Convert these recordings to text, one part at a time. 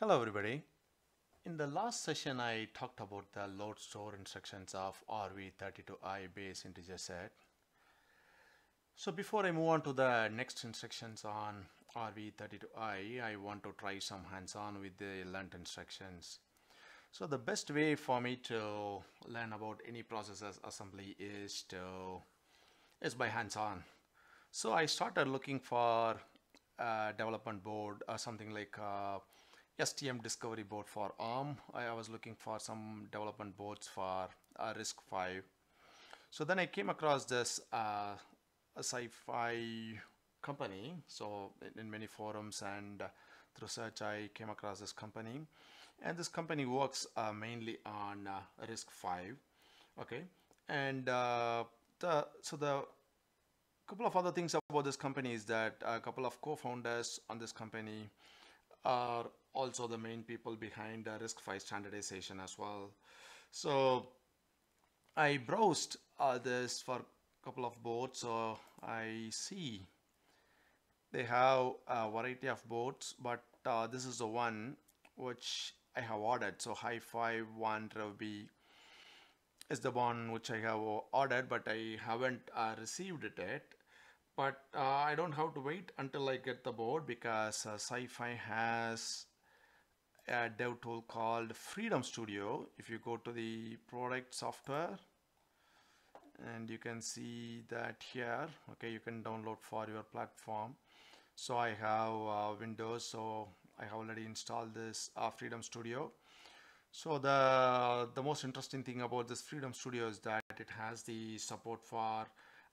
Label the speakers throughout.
Speaker 1: Hello everybody. In the last session I talked about the load store instructions of RV32i base integer set. So before I move on to the next instructions on RV32i, I want to try some hands-on with the learned instructions. So the best way for me to learn about any processes assembly is to is by hands-on. So I started looking for a development board or something like STM discovery board for ARM. I was looking for some development boards for uh, RISC-V. So then I came across this uh, SiFive company. So in, many forums and through search, I came across this company. And this company works uh, mainly on uh, RISC-V. Okay. And uh, the so the couple of other things about this company is that a couple of co-founders on this company are also the main people behind uh, RISC-V standardization as well. So I browsed uh, this for a couple of boards. So I see they have a variety of boards, but uh, this is the one which I have ordered. So Hi-Fi 1 B is the one which I have ordered, but I haven't uh, received it yet. But uh, I don't have to wait until I get the board because uh, SiFive has a dev tool called Freedom Studio. If you go to the product software and you can see that here, okay, you can download for your platform. So I have uh, Windows, so I have already installed this uh, Freedom Studio. So the, the most interesting thing about this Freedom Studio is that it has the support for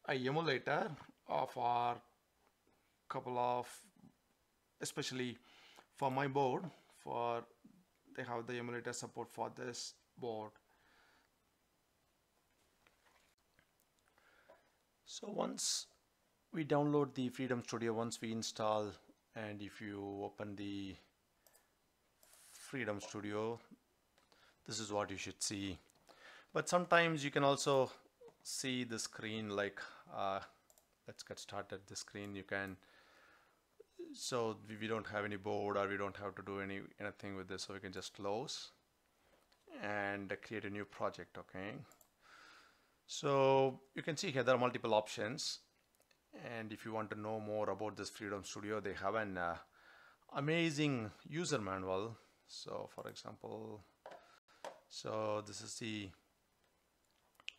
Speaker 1: a emulator of our couple of, especially for my board, for they have the emulator support for this board. So once we download the Freedom Studio, once we install and if you open the Freedom Studio, this is what you should see. But sometimes you can also see the screen like, uh, let's get started the screen. You can so we don't have any board or we don't have to do any anything with this so we can just close and create a new project okay? So you can see here there are multiple options. And if you want to know more about this freedom studio they have an uh, amazing user manual. So for example so this is the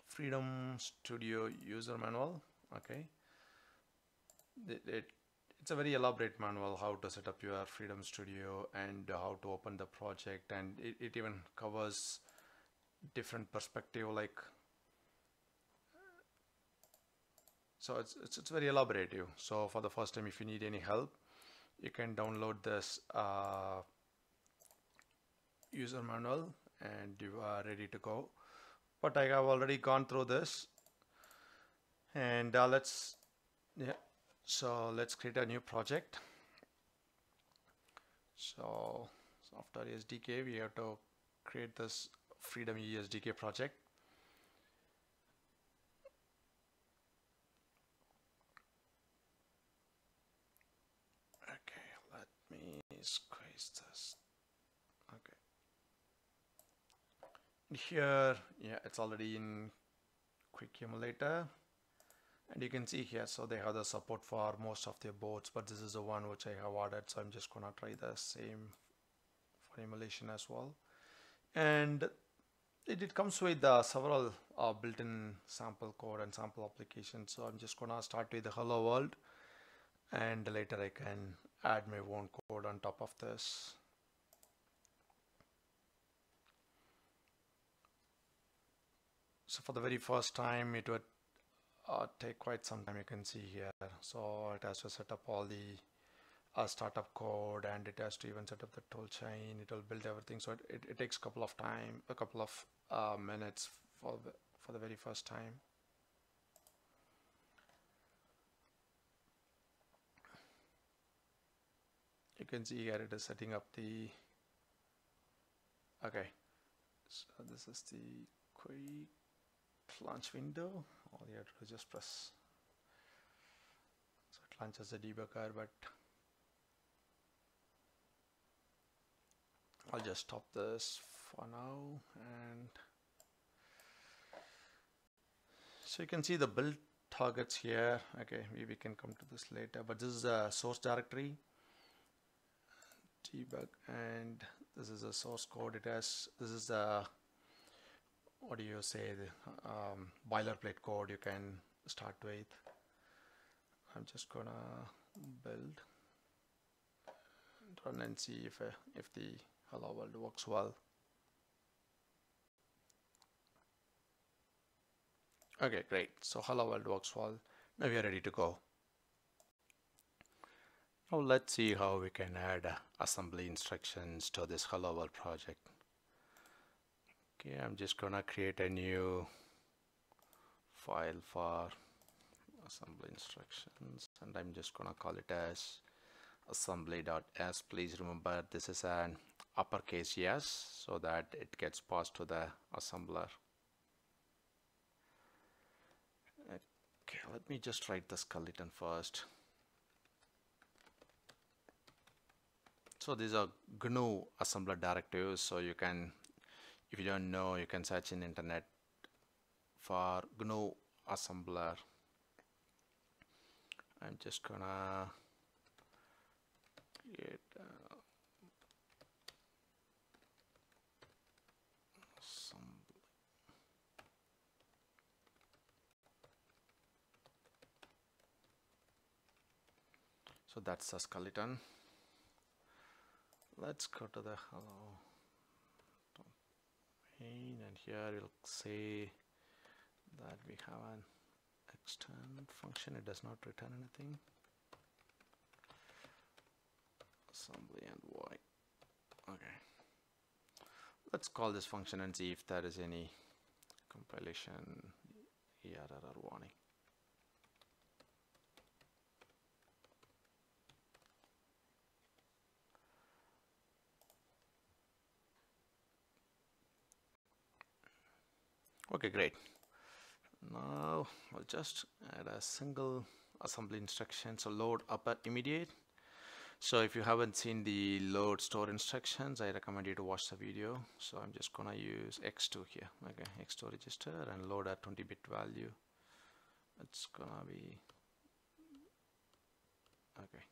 Speaker 1: freedom studio user manual okay it, it it's a very elaborate manual how to set up your freedom studio and how to open the project and it, it even covers different perspective like so it's, it's, it's very elaborative. So for the first time if you need any help you can download this uh, user manual and you are ready to go. But I have already gone through this. And uh, let's yeah so let's create a new project. So after SDK we have to create this freedom ESDK project. Okay let me squeeze this. Okay. Here yeah it's already in quick emulator and you can see here so they have the support for most of their boards but this is the one which I have ordered so I'm just gonna try the same for emulation as well. And it, it comes with uh, several uh, built-in sample code and sample applications so I'm just gonna start with the hello world. And later I can add my own code on top of this. So for the very first time it would uh, take quite some time you can see here. So it has to set up all the uh, startup code and it has to even set up the tool chain. It will build everything. So it, it, it takes a couple of time a couple of uh, minutes for the, for the very first time. You can see here it is setting up the okay. So this is the quick launch window. All you have to do is just press. So it launches the debugger but I'll just stop this for now and so you can see the build targets here. Okay maybe we can come to this later but this is a source directory. Debug and this is a source code. It has this is the what do you say? The um, boilerplate code you can start with. I'm just gonna build run and see if uh, if the hello world works well. Okay great. So hello world works well. Now we are ready to go. Now let's see how we can add uh, assembly instructions to this hello world project okay I'm just gonna create a new file for assembly instructions and I'm just gonna call it as assembly.s please remember this is an uppercase yes so that it gets passed to the assembler. Okay let me just write the skeleton first. So these are GNU assembler directives so you can if you don't know you can search in internet for GNU assembler. I'm just gonna create uh, so that's a skeleton. Let's go to the hello domain and here you'll see that we have an extern function. It does not return anything. Assembly and y okay. Let's call this function and see if there is any compilation error or warning okay great. Now I'll just add a single assembly instruction. So load upper immediate. So if you haven't seen the load store instructions I recommend you to watch the video. So I'm just gonna use x2 here. Okay x2 register and load a 20 bit value. It's gonna be okay.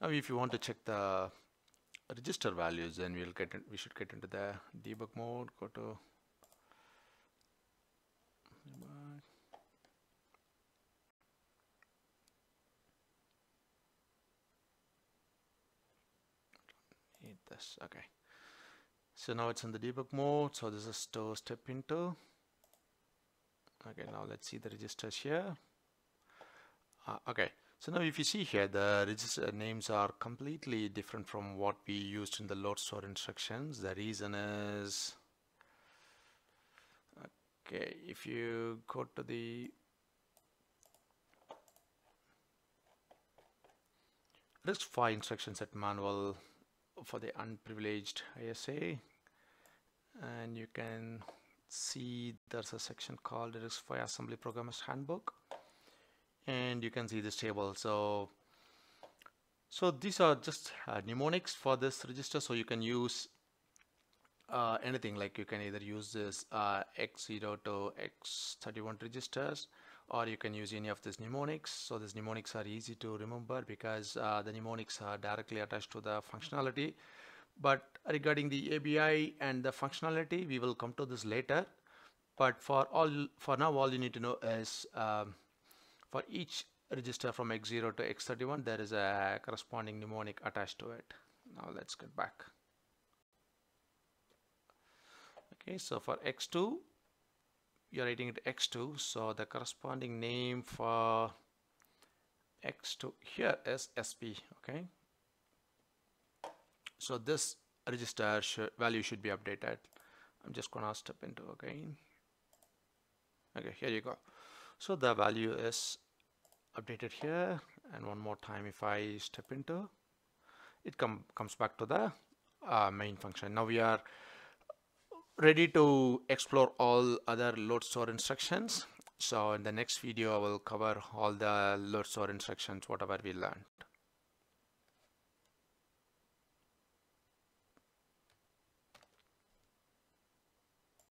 Speaker 1: Now if you want to check the register values then we'll get in, we should get into the debug mode go to need this okay. So now it's in the debug mode so this is to step into. Okay now let's see the registers here. Uh, okay so now if you see here, the register names are completely different from what we used in the load store instructions. The reason is, okay, if you go to the RISC-V instruction set manual for the unprivileged ISA, and you can see there's a section called RISC-V Assembly Programmers Handbook and you can see this table. So so these are just uh, mnemonics for this register. So you can use uh, anything. Like you can either use this uh, x0 to x31 registers or you can use any of these mnemonics. So these mnemonics are easy to remember because uh, the mnemonics are directly attached to the functionality. But regarding the ABI and the functionality we will come to this later. But for all for now all you need to know is um, for each register from x0 to x31 there is a corresponding mnemonic attached to it. Now let's get back. Okay so for x2 you're writing it x2 so the corresponding name for x2 here is sp okay? So this register value should be updated. I'm just gonna step into again. Okay here you go so the value is updated here and one more time if I step into it come, comes back to the uh, main function now we are ready to explore all other load store instructions So in the next video, I will cover all the load store instructions, whatever we learned.